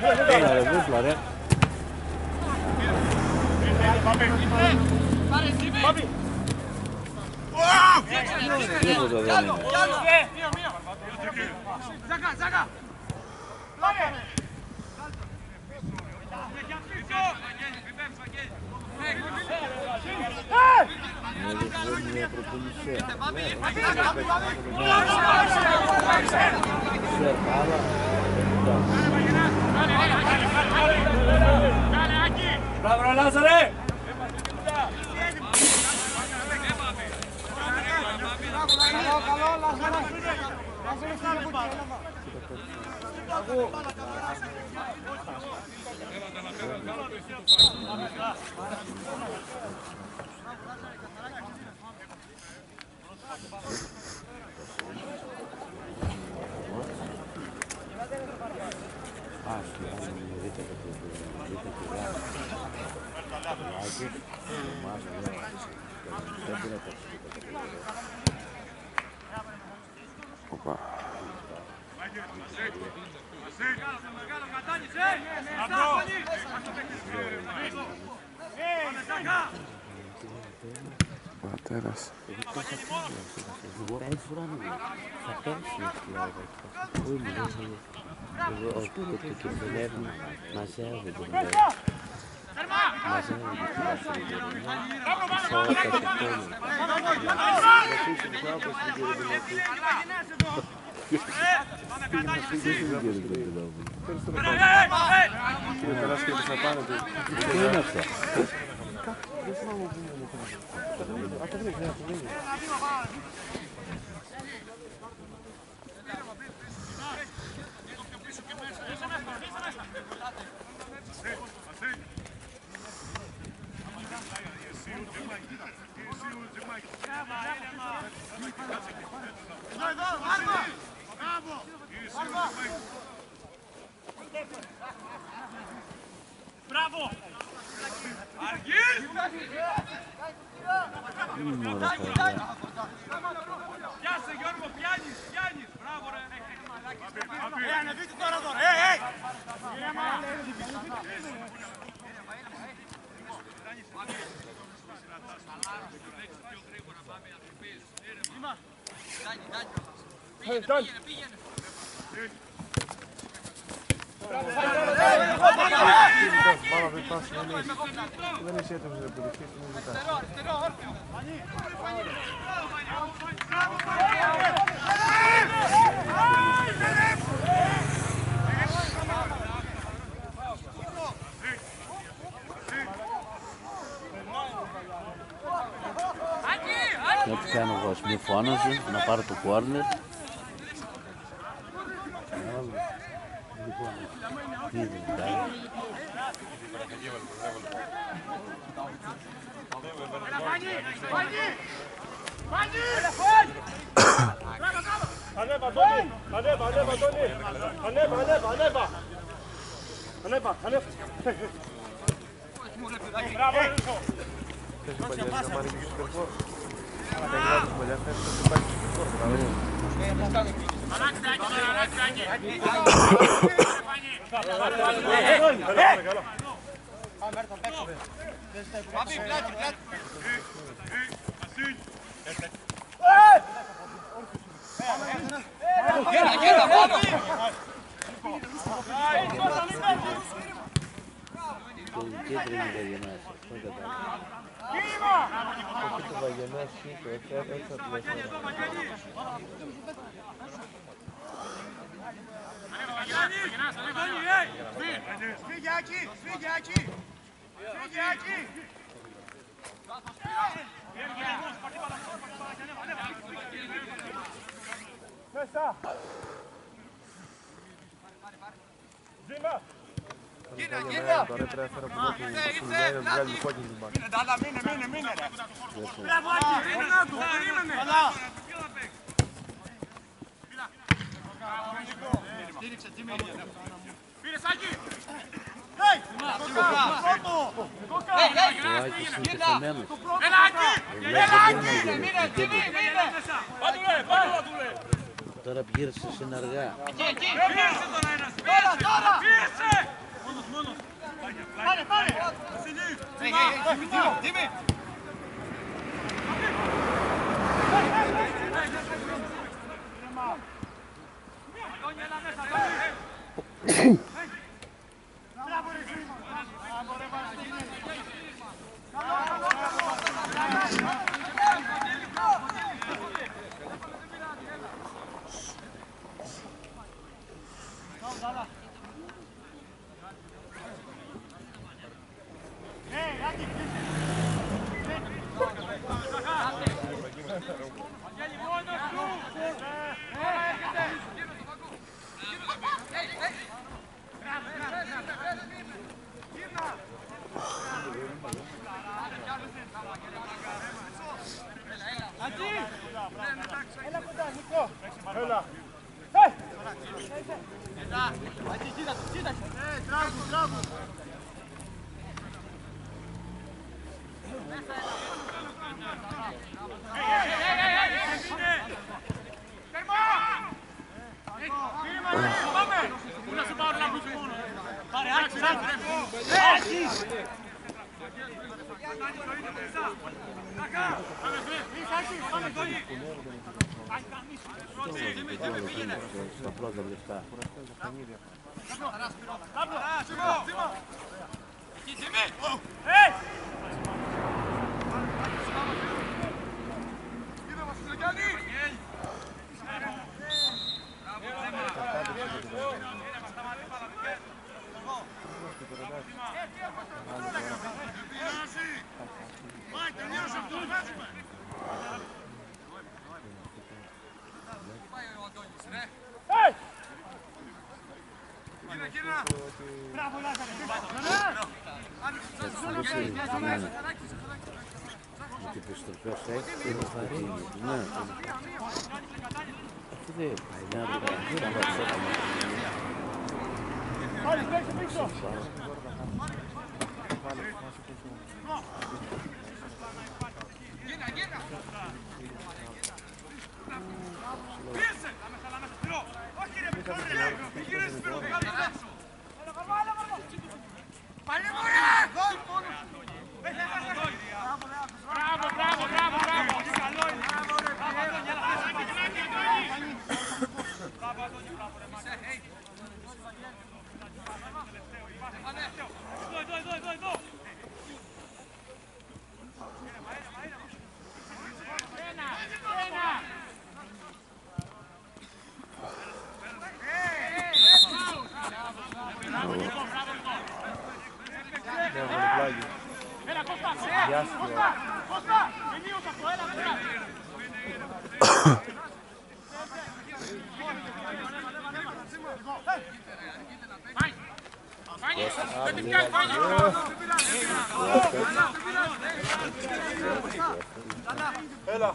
Πάρε. Τίποτα δεν είναι. Νομίζω ότι δεν είναι προπονησία. Σερπάλα. Μπράβο, Λάζαρε! Α, σου λέει, δείτε το που δείτε το Οπα. Πατέρας. Πέντε φορά είναι. Θα πέσει η Ελλάδα. Πού είναι, εγώ όπου το κινδυνεύουν μαζεύονται. Μαζεύονται τη βασιλεία. Σε όλα τα τεκτόνια. Να αφήσουν κάπως την Κυριακή. Κύριε Τεράσκη, θα πάνε του. Τι είναι αυτό. Bravo! Argil! Dajmo, dajmo! Ja se Jorgo pijaniš, pijaniš! Πάμε να πάσει, δεν είσαι. Δεν είσαι έτοιμος να κάνω εγώ, ας μη φώναζε, να πάρω το κόρνερ. Τι δεν κάνει. Ανέβα, Τόνι. Ανέβα, ανέβα, Τόνι. Ανέβα, ανέβα, ανέβα. Ανέβα, ανέβα. Μπράβο, Ρούσο. Θες την παλιά να πάρει και στο σπορ. Τα γυλιά της παλιά θες να την πάρει και στο σπορ. δηλαδή. Το Dietro in medio το βαγενές, σήκω, έτσι έτσι θα τηλέφωνο. Σφίγγε εκεί, σφίγγε εκεί. Σφίγγε εκεί. Μέσα. Ζήμα. Γύρνα, γύρνα. Τώρα πρέπει να φέρω από εδώ τη σουλιά να βγάλει κόκκινη την μπάκα. Μείνε, Ντάλα, μείνε, μείνε, μείνε ρε. Μπράβο, Άκη, είναι να του, περίμενε. Καλά. Πήρες, Άκη. Hey! Κόκα! Το Άκης είναι τεθειμένος. Έλα, Άκη! Έλα, Άκη! Μείνε, Μείνε, μείνε! Πάντου ρε, πάντου Vale, vale! Vem, vem, vem! Εντάξει, κοίταξε, κοίταξε. Ε, τράβου, τράβου. Πάμε, Πάμε, τα πρώτα λεφτά. Είδε μας ο Σεγγιάννης! Με την επιστροφή σε έξι είναι βαρύ. Ναι. Αυτό δεν πάει. Να το κάνει. Πάλι πίσω πίσω. Γύρνα, γύρνα. Πίεσε! Να με χαλάμε στο πυρό! Όχι ρε, πυρό ρε! Γύρω στο πυρό, βγάλε έξω! Έλα, βαρβά, έλα, βαρβά! Πάλι μωρέ! Ah, là,